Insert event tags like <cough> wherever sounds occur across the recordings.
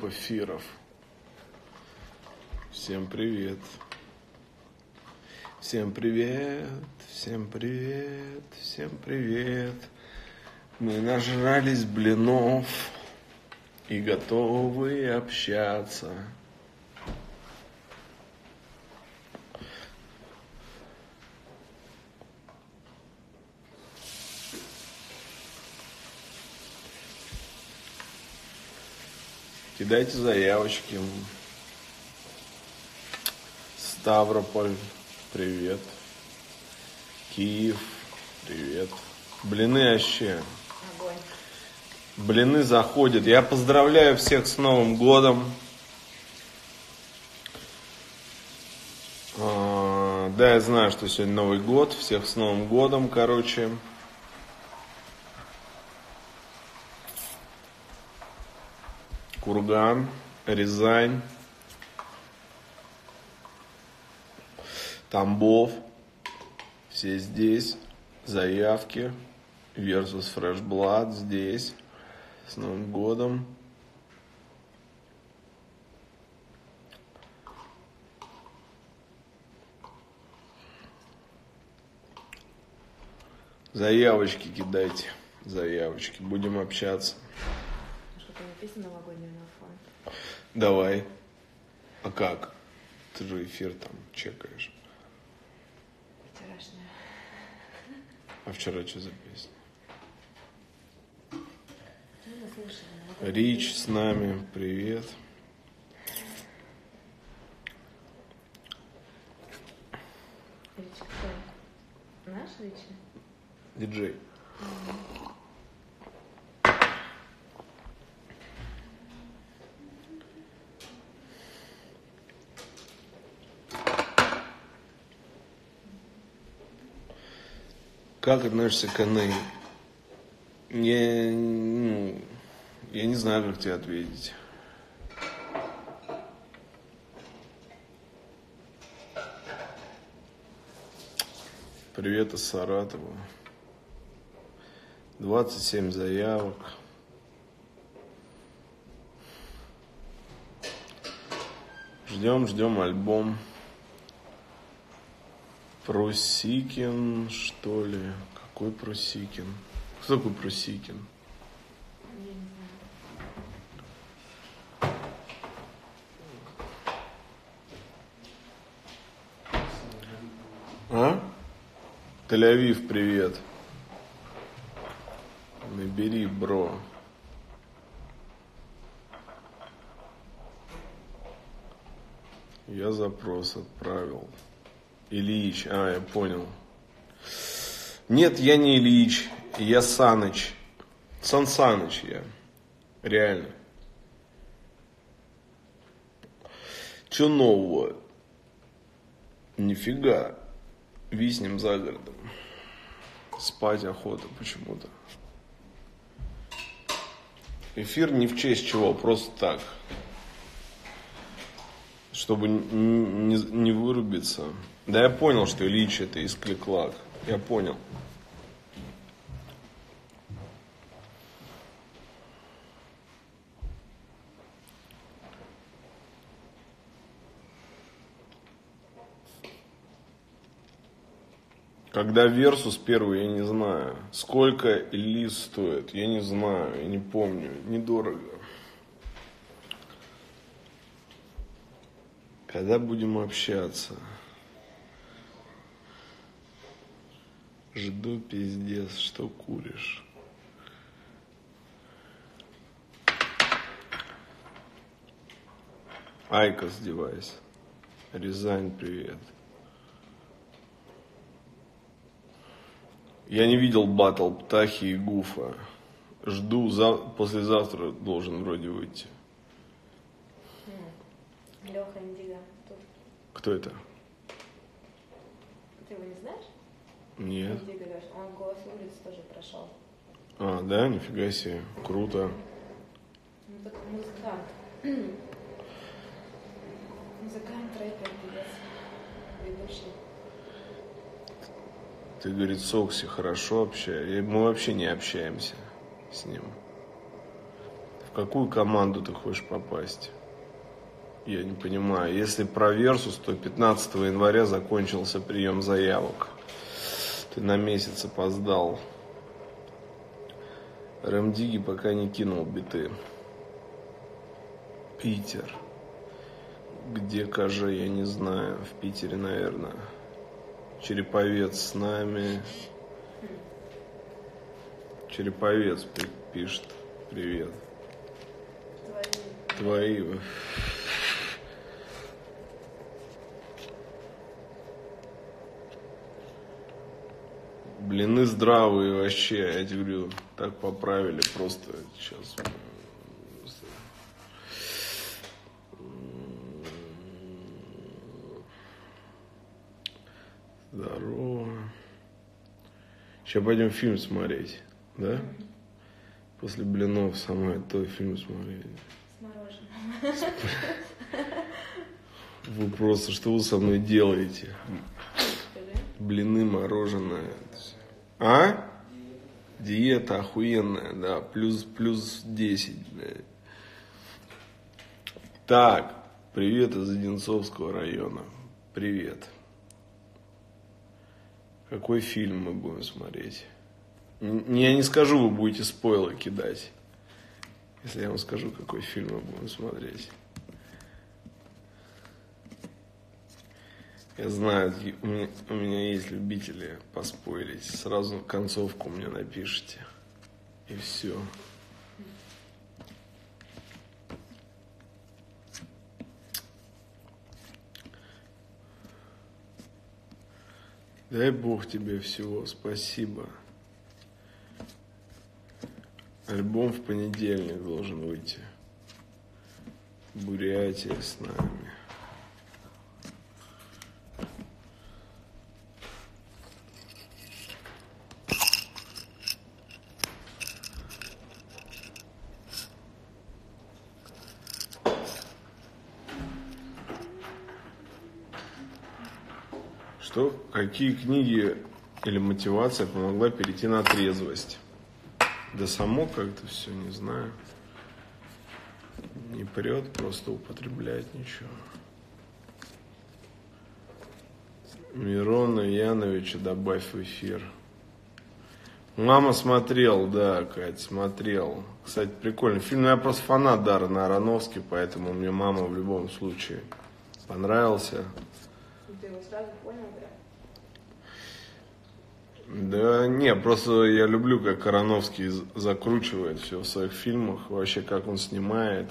Топ эфиров. Всем привет. Всем привет, всем привет, всем привет. Мы нажрались блинов и готовы общаться. Кидайте заявочки. Ставрополь, привет. Киев, привет. Блины вообще. Блины заходят. Я поздравляю всех с Новым годом. А, Да, я знаю, что сегодня Новый год. Всех с Новым годом, короче. Курган, Рязань, Тамбов. Все здесь. Заявки. Versus Fresh Blood здесь. С Новым годом. Заявочки кидайте. Заявочки. Будем общаться. Написано новогоднее на фон. Давай. А как? Ты же эфир там чекаешь. Вчерашнее. А вчера что за песня? Ну, Рич с нами. Привет. Рич кто? Наш Рич? Диджей. Как относишься к Анне? Я, ну, я не знаю, как тебе ответить. Привет из Саратова. 27 заявок. Ждем, ждем альбом. Прусикин, что ли? Какой Прусикин? Кто такой Прусикин? А? Тель-Авив, привет. Набери, бро. Я запрос отправил. Ильич, а, я понял. Нет, я не Ильич, я Саныч. Сан Саныч я. Реально. Че нового? Нифига. Виснем за городом. Спать охота почему-то. Эфир не в честь чего, просто так. Чтобы не, не вырубиться. Да я понял, что Ильич это из Кликлак. Я понял. Когда Версус первый, я не знаю. Сколько Элис стоит, я не знаю, я не помню. Недорого. Когда будем общаться? Жду пиздец, что куришь. Айкос девайс. Рязань, привет. Я не видел батл Птахи и Гуфа. Жду, за... послезавтра должен вроде выйти. Леха, индиго. Кто это? Ты его не знаешь? Нет. Индиго, Леш. Он голос улиц тоже прошел. А, да, нифига себе. Круто. Ну, так музыкант. <clears throat> Музыкант, рэпер, певец, ведущий. Ты, говорит, с Окси хорошо общаешься. Мы вообще не общаемся с ним. В какую команду ты хочешь попасть? Я не понимаю. Если про Версус, то 15 января закончился прием заявок. Ты на месяц опоздал. Рамдиги пока не кинул биты. Питер. Где Кажа, я не знаю. В Питере, наверное. Череповец с нами. Череповец пи- пишет. Привет. Твои. Твои. Блины здравые вообще, я тебе говорю, так поправили просто сейчас. Здорово. Сейчас пойдем фильм смотреть, да? После блинов самое то фильм смотреть. С мороженым. <laughs> Вы просто, что вы со мной делаете? Блины, мороженое. А? Диета охуенная, да. Плюс, плюс 10, блядь. Так, привет из Одинцовского района. Привет. Какой фильм мы будем смотреть? Я не скажу, вы будете спойлы кидать. Если я вам скажу, какой фильм мы будем смотреть. Я знаю, у меня, у меня есть любители поспойлить. Сразу концовку мне напишите. И все. Дай Бог тебе всего, спасибо. Альбом в понедельник должен выйти. Бурятия с нами. Что, какие книги или мотивация помогла перейти на трезвость? Да само как-то все, не знаю. Не прет, просто употребляет ничего. Мирона Яновича добавь в эфир. Мама смотрел, да, Кать, смотрел. Кстати, прикольный фильм. Ну, я просто фанат Даррена Аронофски, поэтому мне мама в любом случае понравился. Ты его сразу понял, прям? Да не, просто я люблю, как Ароновский закручивает все в своих фильмах, вообще как он снимает.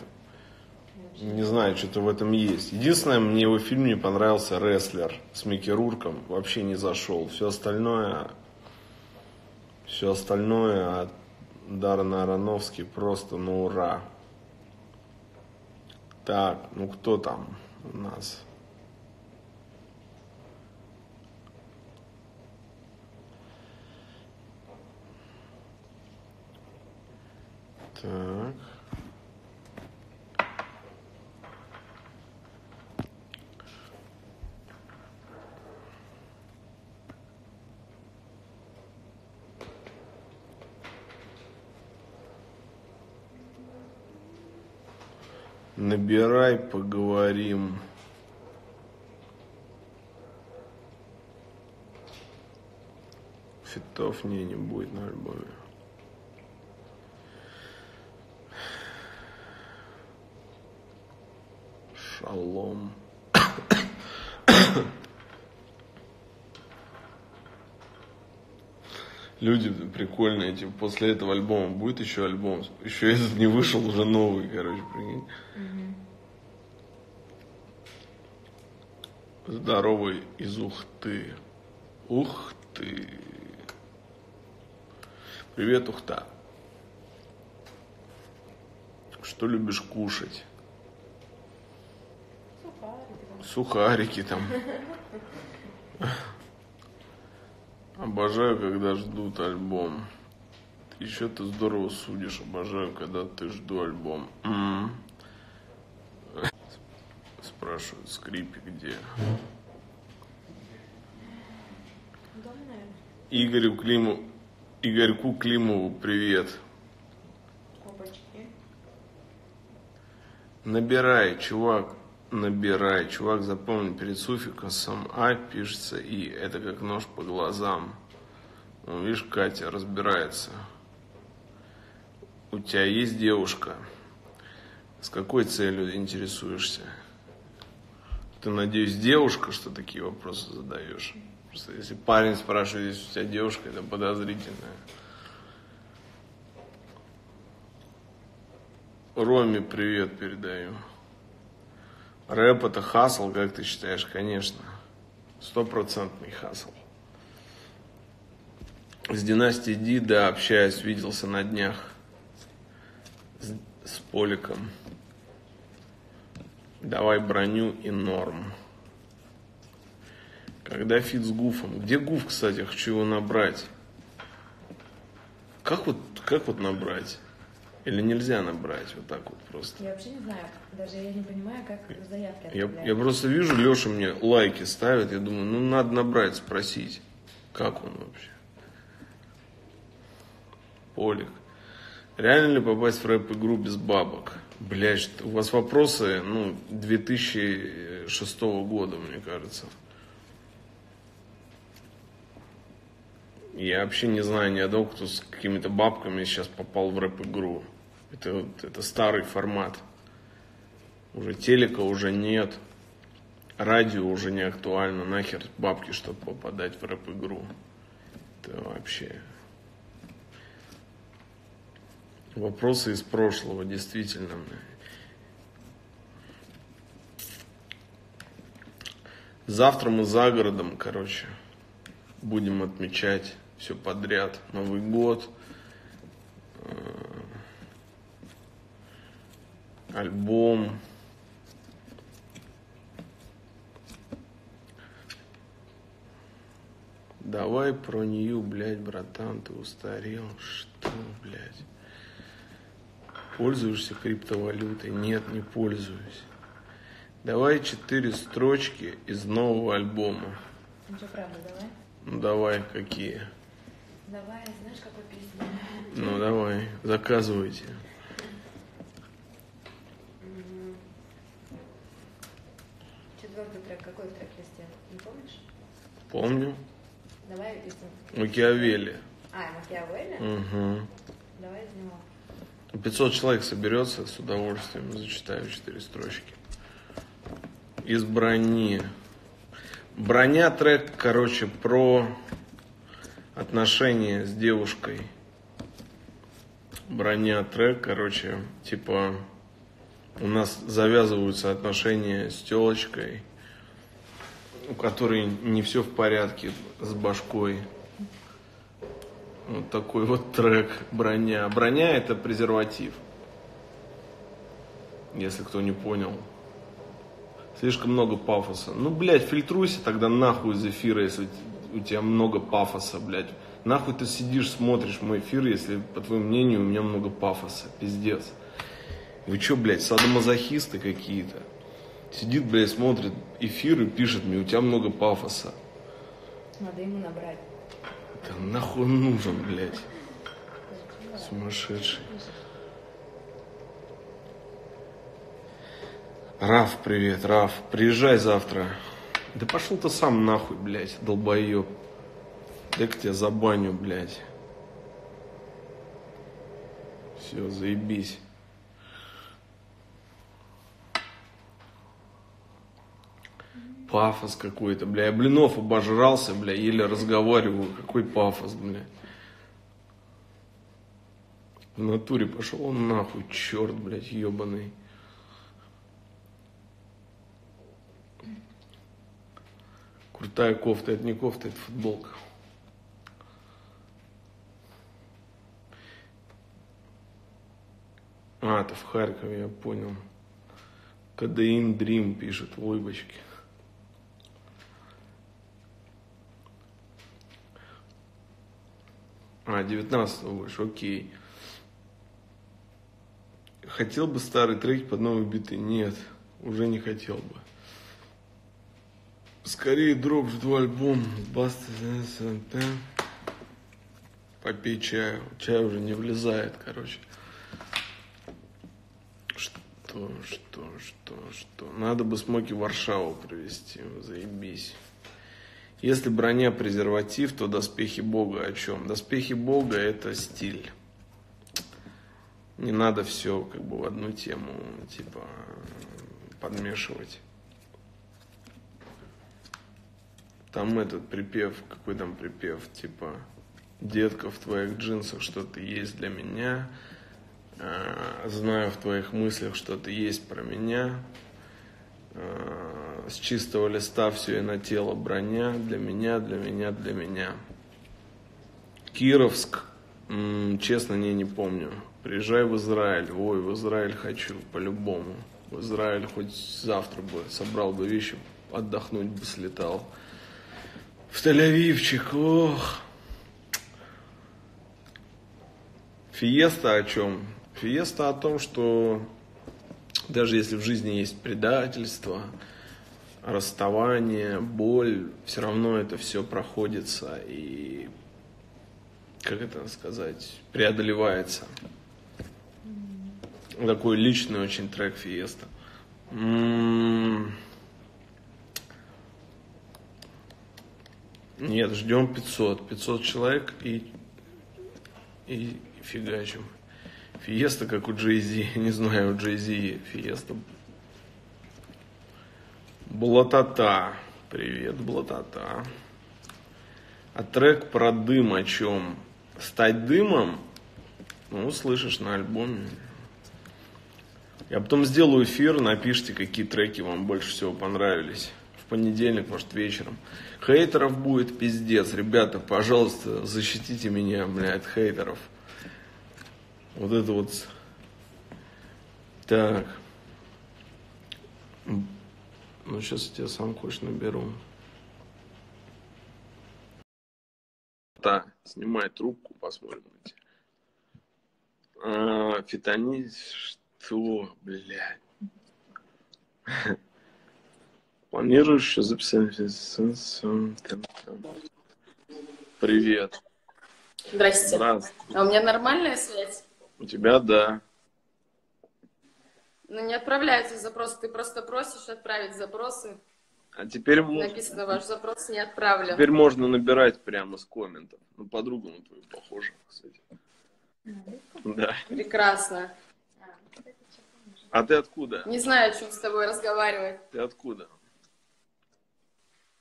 Не знаю, что-то в этом есть. Единственное, мне его фильм не понравился «Рестлер» с Микки Рурком. Вообще не зашел. Все остальное, все остальное от Даррена Аронофски просто на ура. Так, ну кто там у нас? Так. Набирай, поговорим. Фитов не, не будет на альбоме. Шалом. Люди прикольные, типа, после этого альбома будет еще альбом. Еще этот не вышел, уже новый, короче, прикинь. Здоровый из Ухты. Ух ты. Привет, Ухта. Что любишь кушать? Сухарики там. Обожаю, когда ждут альбом. Еще ты здорово судишь. Обожаю, когда ты жду альбом. М-м. Спрашивают, скрипик где? Игорю Климу, Игорьку Климову привет. Опачки. Набирай, чувак, набирай. Чувак, запомни, перед суффиксом А пишется И. Это как нож по глазам. Ну, видишь, Катя разбирается. У тебя есть девушка? С какой целью интересуешься? Ты, надеюсь, девушка, что такие вопросы задаешь? Просто если парень спрашивает, если у тебя девушка, это подозрительно. Роме привет передаю. Рэп это хасл, как ты считаешь? Конечно. Стопроцентный хасл. С династией Ди, да, общаюсь, виделся на днях с, с Поликом. Давай броню и норм. Когда фит с Гуфом? Где Гуф, кстати, хочу его набрать. Как вот, как вот набрать? Или нельзя набрать вот так вот просто? Я вообще не знаю, даже я не понимаю, как заявки Я, отправляют. я просто вижу, Леша мне лайки ставит, я думаю, ну надо набрать, спросить, как он вообще. Полик. Реально ли попасть в рэп-игру без бабок? Блядь, что- у вас вопросы, ну, 2006 года, мне кажется. Я вообще не знаю ни одного, кто с какими-то бабками сейчас попал в рэп-игру. Это, вот- это старый формат. Уже телека уже нет. Радио уже не актуально. Нахер бабки, чтобы попадать в рэп-игру. Это вообще... Вопросы из прошлого, действительно. Завтра мы за городом, короче, будем отмечать все подряд. Новый год, э, альбом. Давай про нее, блядь, братан, ты устарел. Что, блядь? Пользуешься криптовалютой? Нет, не пользуюсь. Давай четыре строчки из нового альбома. Ну что, правда, давай? Ну давай, какие? Давай, знаешь, какой песня? Ну давай, заказывайте. Четвертый трек, какой в трек-листе? Не помнишь? Помню. Давай из... Макиавелли. А, Макиавелли? Угу. Давай из него. 500 человек соберется, с удовольствием зачитаю четыре строчки. Из брони. Броня трек, короче, про отношения с девушкой. Броня трек, короче, типа у нас завязываются отношения с телочкой, у которой не все в порядке с башкой. Вот такой вот трек броня. Броня это презерватив. Если кто не понял. Слишком много пафоса. Ну, блядь, фильтруйся тогда нахуй из эфира, если у тебя много пафоса, блядь. Нахуй ты сидишь, смотришь мой эфир, если, по твоему мнению, у меня много пафоса. Пиздец. Вы чё, блядь, садомазохисты какие-то? Сидит, блядь, смотрит эфир и пишет мне, у тебя много пафоса. Надо ему набрать. Да нахуй он нужен, блядь. Сумасшедший. Раф, привет, Раф. Приезжай завтра. Да пошел ты сам нахуй, блядь, долбоеб. Дай-ка тебя забаню, блядь. Все, заебись. Пафос какой-то, бля. Я блинов обожрался, бля, еле разговариваю. Какой пафос, бля. В натуре пошел он нахуй, черт, блядь, ебаный. Крутая кофта. Это не кофта, это футболка. А, это в Харькове, я понял. Кадеин Дрим пишет в А, 19 будешь, окей. Хотел бы старый трек под новые биты? Нет, уже не хотел бы. Скорее дроп жду альбом Баста СНТ. Попей чаю. Чай уже не влезает, короче. Что, что, что, что. Надо бы смоки Варшаву привезти. Заебись. Если броня презерватив, то доспехи Бога о чем? Доспехи Бога это стиль. Не надо все как бы в одну тему типа подмешивать. Там этот припев, какой там припев, типа Детка, в твоих джинсах что-то есть для меня. А, знаю в твоих мыслях, что ты есть про меня. С чистого листа все и на тело броня. Для меня, для меня, для меня. Кировск. честно, не, не помню. Приезжай в Израиль. Ой, в Израиль хочу, по-любому. В Израиль хоть завтра бы собрал бы вещи, отдохнуть бы слетал. В Тель-Авивчик, ох. Фиеста о чем? Фиеста о том, что даже если в жизни есть предательство, расставание, боль, все равно это все проходится и, как это сказать, преодолевается. Такой личный очень трек Фиеста. М-м-м. Нет, ждем 500. 500 человек и, и фигачим. Фиеста, как у Джей Зи. <laughs> Не знаю, у Джей Зи Фиеста. Блатата. Привет, Блатата. А трек про дым о чем? Стать дымом? Ну, слышишь на альбоме. Я потом сделаю эфир, напишите, какие треки вам больше всего понравились понедельник, может, вечером. Хейтеров будет пиздец. Ребята, пожалуйста, защитите меня, бля, от хейтеров. Вот это вот. Так. Ну, сейчас я тебя сам хочешь наберу. Да, снимай трубку, посмотрим. А, фитонит, что, блядь. Планируешь записать? Привет. Здрасте. Здравствуй. А у меня нормальная связь? У тебя да. Ну, не отправляются запросы. Ты просто просишь отправить запросы. А теперь, Написано, ваш запрос не отправлен. теперь можно набирать прямо с комментов. Ну, подругу на твою похожа, кстати. Да. Прекрасно. А ты откуда? Не знаю, о чем с тобой разговаривать. Ты откуда?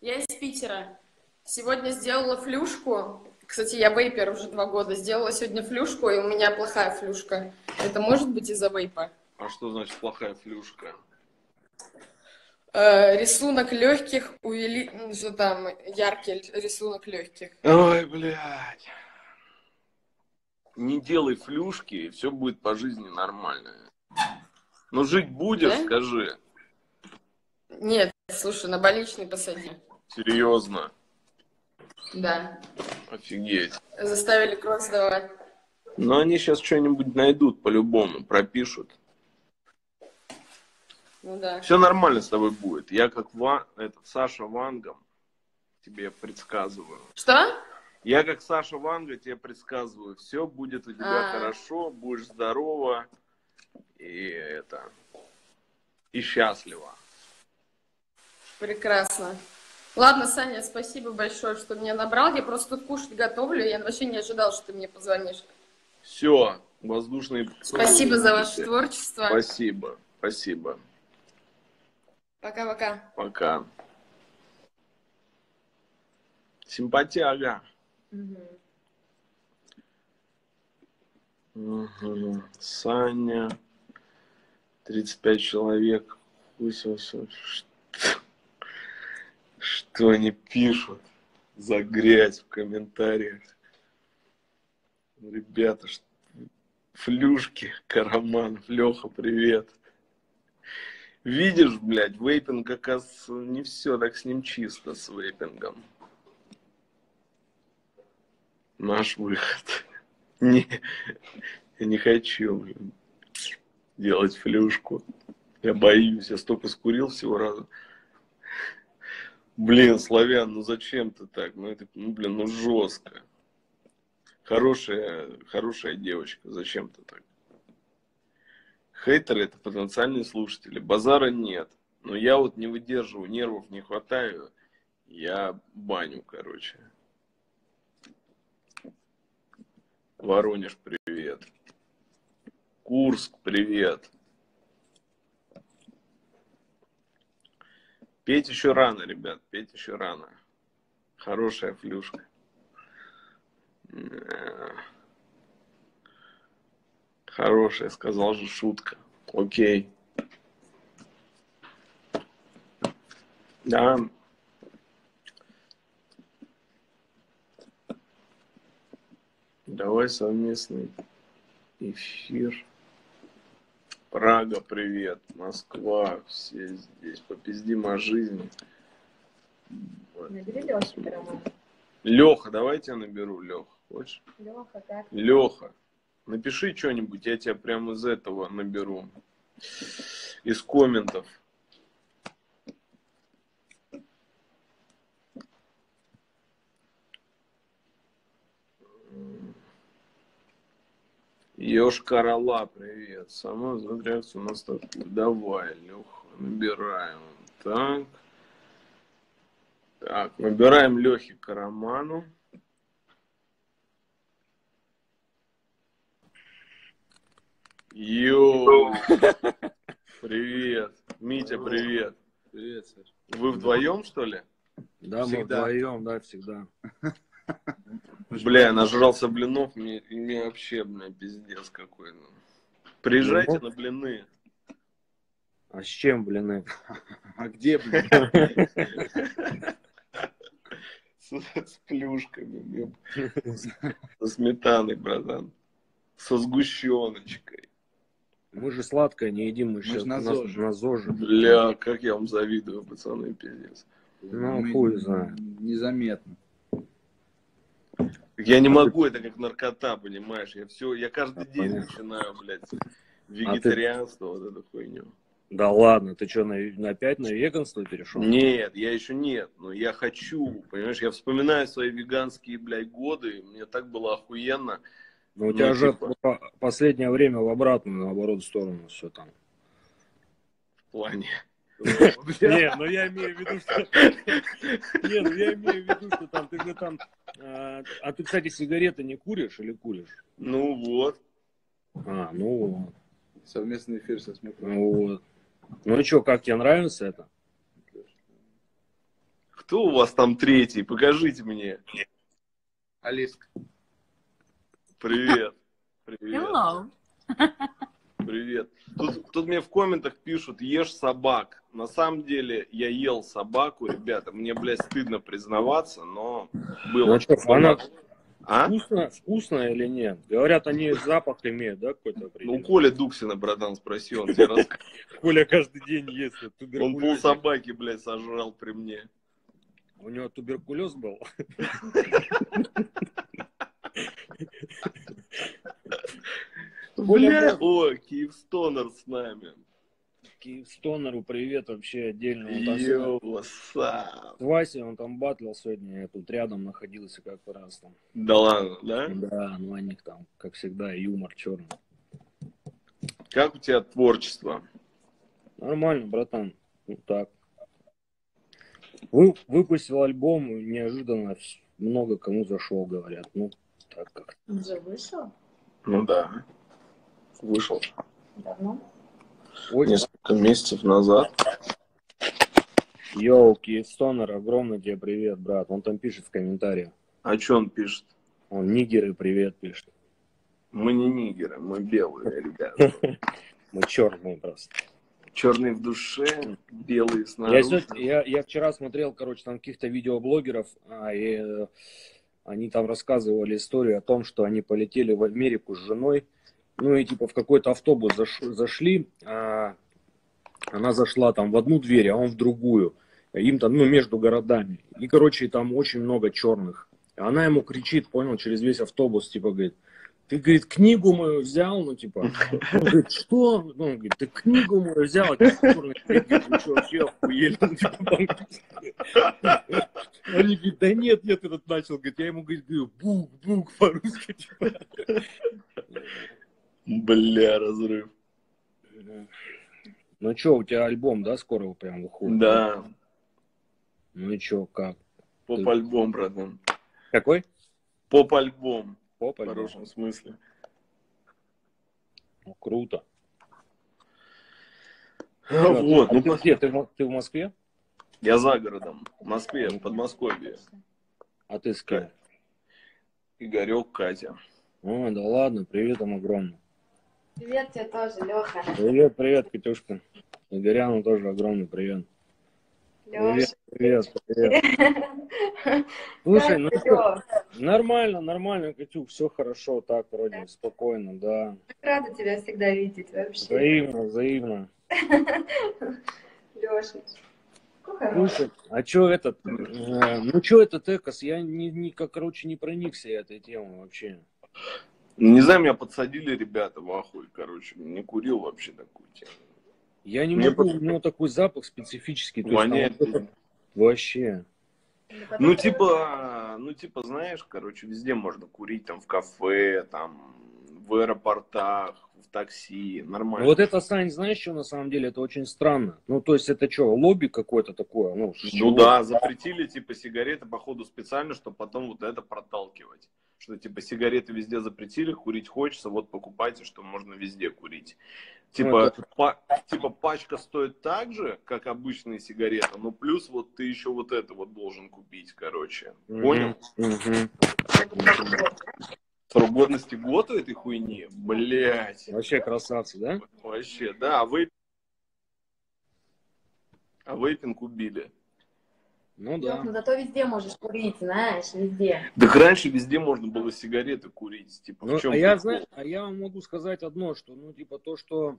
Я из Питера. Сегодня сделала флюшку. Кстати, я вейпер уже два года. Сделала сегодня флюшку, и у меня плохая флюшка. Это может быть из-за вейпа? А что значит плохая флюшка? Э, рисунок легких увели... ну, Что там? Яркий рисунок легких. Ой, блядь. Не делай флюшки, и все будет по жизни нормально. Ну, жить будешь, Да? скажи. Нет, слушай, на больничный посади. Серьезно. Да. Офигеть. Заставили кровь сдавать. Но они сейчас что-нибудь найдут по-любому, пропишут. Ну да. Все нормально с тобой будет. Я как Ва... этот, Саша Вангом тебе предсказываю. Что? Я как Саша Ванга тебе предсказываю. Все будет у тебя А. хорошо, будешь здорова и это и счастлива. Прекрасно. Ладно, Саня, спасибо большое, что меня набрал. Я просто тут кушать готовлю. Я вообще не ожидал, что ты мне позвонишь. Все, воздушные. Спасибо за ваше творчество. Спасибо, спасибо. Пока-пока. Пока. Симпатяга. Мгм. Саня. 35 человек. Хуй сосет. Что? Что они пишут за грязь в комментариях? Ребята, ш- флюшки, Караман, Леха, привет. Видишь, блядь, вейпинг, оказывается, не все так с ним чисто, с вейпингом. Наш выход. <laughs> Не, я не хочу, блин, делать флюшку. Я боюсь, я столько скурил всего раза. Блин, Славян, ну зачем ты так? Ну это, ну блин, ну жестко. Хорошая, хорошая девочка, зачем ты так? Хейтеры это потенциальные слушатели. Базара нет. Но я вот не выдерживаю, нервов не хватаю. Я баню, короче. Воронеж, привет. Курск, привет. Петь еще рано, ребят, петь еще рано. Хорошая флюшка. Э, Хорошая, сказал же шутка. Окей. Да. Давай совместный эфир. Прага, привет. Москва, все здесь. Попиздим о жизни. Набери Караман. Леха, давай я наберу, Лех. Хочешь? Лёха, как? Леха, напиши что-нибудь, я тебя прямо из этого наберу. Из комментов. Ёшка Орла, привет. Сама за реакцию у нас такую. Давай, Леха, набираем. Так. Так, набираем Лехе Караману. Йоу! Привет. Митя, привет. Привет, Саш. Вы вдвоем, что ли? Да, мы Всегда. вдвоем, да, всегда. Бля, я нажрался блинов, мне, мне вообще, бля, пиздец какой. ну. Приезжайте Ну. на блины. А с чем, блин, А где, блин? <laughs> С, плюшками. <laughs> Со сметаной, братан. Со сгущеночкой. Мы же сладкое не едим, мы, ж сейчас на ЗОЖе. на ЗОЖе. Бля, как я вам завидую, пацаны, пиздец. Ну, Мы- хуй знает. Незаметно. Я не могу, это как наркота, понимаешь? Я все, я каждый А, день понятно. начинаю, блядь, вегетарианство, вот эту хуйню. Да ладно, ты что, на, на опять на веганство перешел? Нет, я еще нет, но я хочу, понимаешь, я вспоминаю свои веганские, блядь, годы, мне так было охуенно. Ну, у ну, тебя же типа- по- последнее время в обратную, наоборот, сторону все там. В плане. <laughs> Не, ну я имею в виду, что... <laughs> Не, ну я имею в виду, что там, ты же там... А а ты, кстати, сигареты не куришь или куришь? Ну вот. А, ну вот. Совместный эфир со смехом. Ну вот. Ну и что, как тебе нравится это? Кто у вас там третий? Покажите мне. Алиска. Привет. Привет. Hello. Привет. Тут, тут мне в комментах пишут, ешь собак. На самом деле я ел собаку, ребята. Мне, блядь, стыдно признаваться, но было. Ну что, она А? вкусно, вкусно или нет? Говорят, они запах имеют, да, какой-то Ну? Коля Дуксина, братан, спроси, он тебе. Коля каждый день ест. Он пол собаки, блядь, сожрал при мне. У него туберкулез был. <laughs> Бля, о, Киевстонер с нами. Киевстонеру привет вообще отдельно. What's с Васей, он там батлил сегодня, я тут рядом находился как раз там. Да ладно, да? Да, ну у них там, как всегда, юмор черный. Как у тебя творчество? Нормально, братан. Ну так. Вы, выпустил альбом, неожиданно много кому зашел, говорят. Ну, так как. Он же вышел Ну да. Вышел давно. Ой, несколько месяцев назад. йоу, Киевстонер, огромный тебе привет, брат. Он там пишет в комментариях. А что он пишет? Он нигеры привет пишет. Мы не нигеры, мы белые, ребята. <laughs> Мы черные просто. Черный в душе, белый Я, снаружи. сегодня- я, я вчера смотрел, короче, там каких-то видеоблогеров, а, и э, они там рассказывали историю о том, что они полетели в Америку с женой, ну и типа в какой-то автобус заш- зашли, а она зашла там в одну дверь, а он в другую. Им там, ну, между городами. И, короче, там очень много черных. Она ему кричит, понял, через весь автобус, типа, говорит, ты, говорит, книгу мою взял, ну, типа, он говорит, что? Ну, он говорит, ты книгу мою взял, а ты вы что, вообще охуели? Ну, типа, Они говорят, да нет, нет, этот начал, говорит, я ему, говорит, говорю, бук, бук, по-русски, типа. Бля, разрыв. Ну, что, у тебя альбом, да, скоро прям выходит? Да, Ну и что, как? поп-альбом, братан. Какой? Поп-альбом, Поп в альбом? хорошем смысле. Ну, круто. Вот, А ну, ты? Ты, в- ты в Москве? я за городом, в Москве, в Подмосковье. А ты с кем? Игорек, Катя. О, да ладно, привет вам огромный. Привет тебе тоже, Леха. Привет, привет, Катюшка. Игоряну тоже огромный привет. Привет, привет, привет. <laughs> Слушай, ну что, нормально, нормально, Катюк, все хорошо, так вроде, спокойно, да. Рада тебя всегда видеть вообще. Взаимно, взаимно. <laughs> Леша. Слушай, а что этот, э, ну что этот Экос, я не, не, как, короче, не проникся этой темой вообще. Не знаю, меня подсадили ребята в ахуй, короче. Не курил вообще такую тему. Я не Мне могу, под- у него такой запах специфический. то есть там Воняет. вот это Вообще. Ну, типа, ну, типа, знаешь, короче, везде можно курить, там, в кафе, там, в аэропортах, в такси, нормально. Вот это, Сань, знаешь, что на самом деле? Это очень странно. Ну, то есть, это что, лобби какое-то такое? Ну, Ну да, запретили, типа, сигареты, походу, специально, чтобы потом вот это проталкивать. Что, типа, сигареты везде запретили, курить хочется, вот покупайте, что можно везде курить. Типа, Ну, па- типа, пачка стоит так же, как обычные сигареты, но плюс вот ты еще вот это вот должен купить, короче. Понял? мгм. Срок годности год у этой хуйни? Блять. Вообще красавцы, да? Вообще, да, а вейп... А вейпинг убили. Ну Лёх, да. ну зато везде можешь курить, знаешь, везде. Так раньше везде можно было сигареты курить. Типа, Ну, в чем а я знаю, а я вам могу сказать одно, что, ну, типа, то, что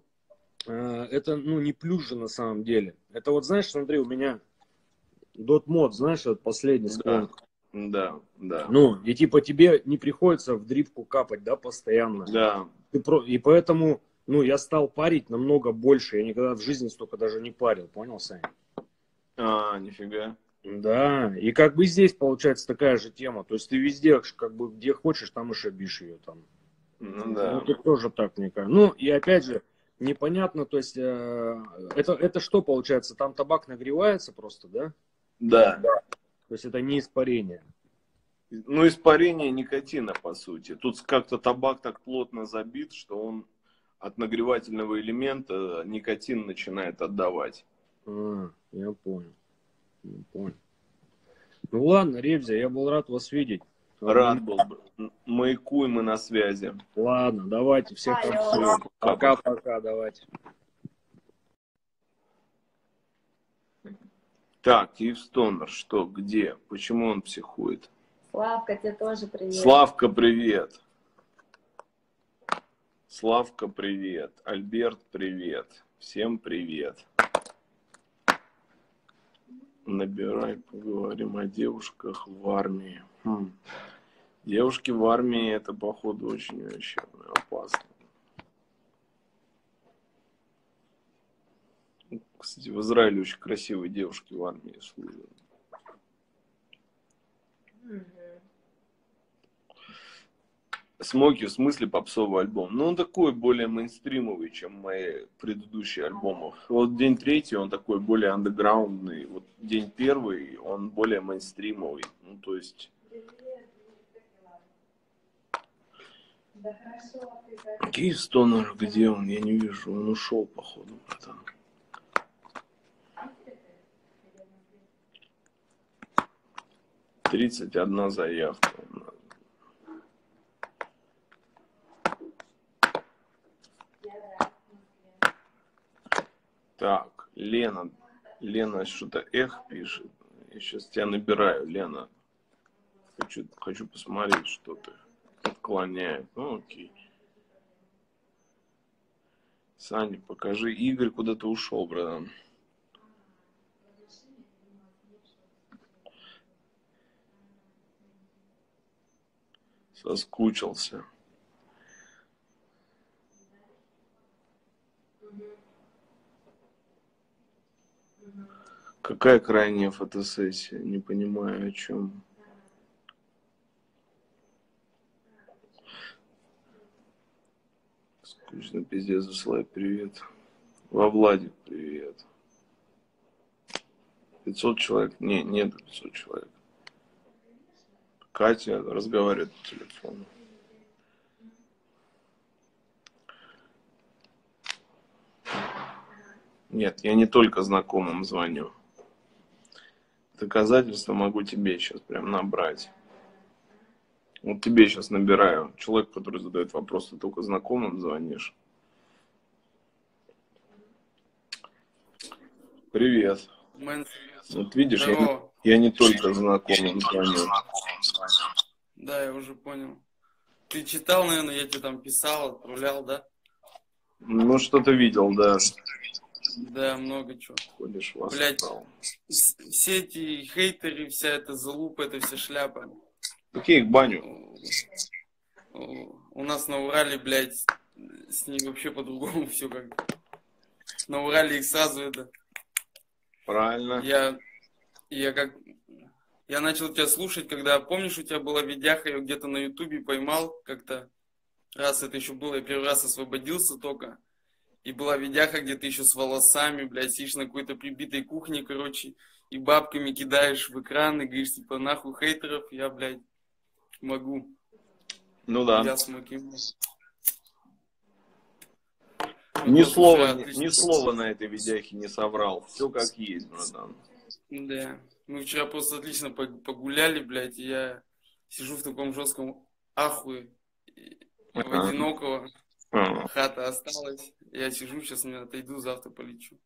э, это, ну, не плюс же на самом деле. Это вот, знаешь, смотри, у меня дот-мод, знаешь, вот последний склон. Да, да. Ну, и типа тебе не приходится в дрипку капать, да, постоянно. Да. Ты про- И поэтому, ну, я стал парить намного больше. Я никогда в жизни столько даже не парил, понял, Сань? А, нифига. Да, и как бы здесь получается такая же тема. То есть ты везде, как бы, где хочешь, там и шабишь ее там. Ну Ну, да. тут тоже так, мне кажется. Ну, и опять же, непонятно, то есть, э, это, это что получается? Там табак нагревается просто, да? Да. То есть это не испарение. Ну, испарение никотина, по сути. Тут как-то табак так плотно забит, что он от нагревательного элемента никотин начинает отдавать. А, я понял. Я понял. Ну ладно, Ребзя, я был рад вас видеть. Рад был Маякуй, мы на связи. Ладно, давайте, всех. Пока-пока, давайте. Так, Киев Стонер, что, где, почему он психует? Славка, тебе тоже привет. Славка, привет. Славка, привет. Альберт, привет. Всем привет. Набирай, поговорим о девушках в армии. Хм. Девушки в армии это, походу, очень вообще опасно. Кстати, в Израиле очень красивые девушки в армии служат. Мгм. Смоки в смысле попсовый альбом. Ну, он такой более мейнстримовый, чем мои предыдущие альбомы. Вот день третий, он такой более андеграундный. Вот день первый, он более мейнстримовый. Ну, то есть... Киев Стонер, где он? Я не вижу. Он ушел, походу, братан. Тридцать одна заявка. Так, Лена. Лена что-то эх пишет. Я сейчас тебя набираю, Лена. Хочу, хочу посмотреть, что ты отклоняет. Ну, окей. Саня, покажи. Игорь куда то ушел, братан. Соскучился. Какая крайняя фотосессия? Не понимаю, о чем. Скучно, пиздец, засылай привет. Во Владик привет. 500 человек? Не, нет 500 человек. Катя разговаривает по телефону. Нет, я не только знакомым звоню. Доказательства могу тебе сейчас прям набрать. Вот тебе сейчас набираю. Человек, который задает вопрос, ты только знакомым звонишь. Привет. Мэн, Вот видишь, я не, здорово. я не только знакомым звоню. Да, я уже понял. Ты читал, наверное, я тебе там писал, отправлял, да? Ну, что-то видел, да. Да, много чего. Ходишь в Блядь. Все эти хейтеры, вся эта залупа, это вся шляпа. Окей, их баню. У нас на Урале, блядь, с ней вообще по-другому все как. На Урале их сразу это... Правильно. Я, я как... Я начал тебя слушать, когда, помнишь, у тебя была видяха, я где-то на ютубе поймал как-то. Раз это еще было, я первый раз освободился только. И была видяха, где ты еще с волосами, блядь, сидишь на какой-то прибитой кухне, короче, и бабками кидаешь в экран и говоришь, типа, нахуй хейтеров, я, блядь, могу. Ну да. Я смог им. Ни Вот, слова, ни, ни слова на этой видяхе не соврал. Все как есть, братан. Да. Мы вчера просто отлично пог- погуляли, блядь, и я сижу в таком жестком ахуе. В одинокого. А, Хата осталась. Я сижу, сейчас мне отойду, завтра полечу.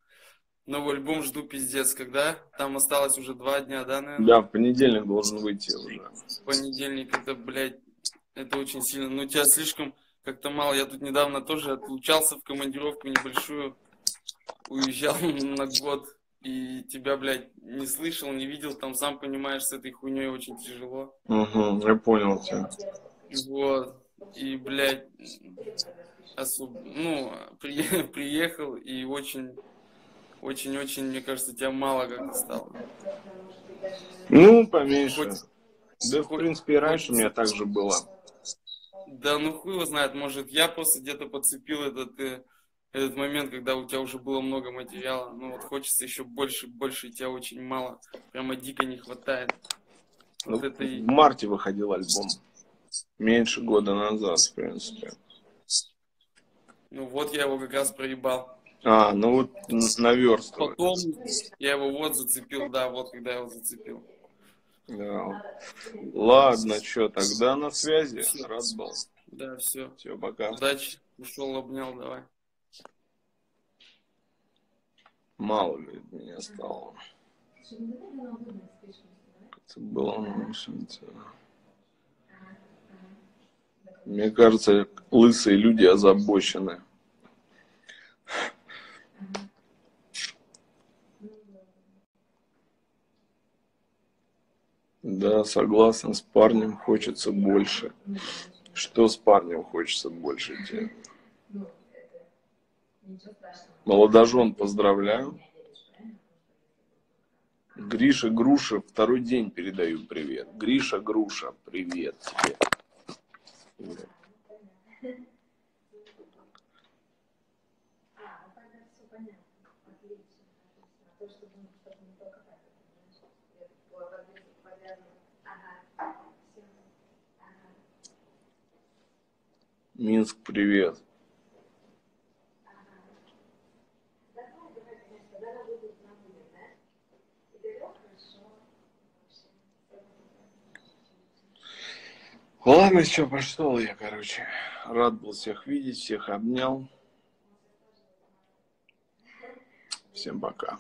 Новый альбом жду пиздец, когда? Там осталось уже два дня, да, наверное? Да, в понедельник должен выйти уже. В понедельник. Это, блядь, это очень сильно. Но тебя слишком как-то мало. Я тут недавно тоже отлучался в командировку небольшую. Уезжал <laughs> на год. И тебя, блядь, не слышал, не видел. Там, сам понимаешь, с этой хуйней очень тяжело. Угу, я понял тебя. Вот. И, блядь, особ... ну, при- <laughs> приехал и очень, очень-очень, мне кажется, тебя мало как-то стало. Ну, поменьше. Хоть- Да, в принципе, и раньше у меня так же было. Да ну хуй его знает, может я просто где-то подцепил этот, э, этот момент, когда у тебя уже было много материала. Ну вот хочется еще больше, больше, и тебя очень мало. Прямо дико не хватает. Ну, Вот это и... В марте выходил альбом. Меньше года назад, в принципе. Ну вот я его как раз проебал. А, ну вот н- наверстывай. Потом я его вот зацепил, да, вот когда я его зацепил. Да. Ладно, что, тогда на связи. Рад был. Да, все. Все, пока. Удачи. Ушел, обнял, давай. Мало ли меня стало. Это было, ну, в общем-то. Мне кажется, лысые люди озабочены. Да, согласен, с парнем хочется больше. Что с парнем хочется больше тебе? Молодожен, поздравляю. Гриша Груша, второй день передаю привет. Гриша Груша, привет тебе. Минск, привет. Ладно, что, пошел я, короче. Рад был всех видеть, всех обнял. Всем пока.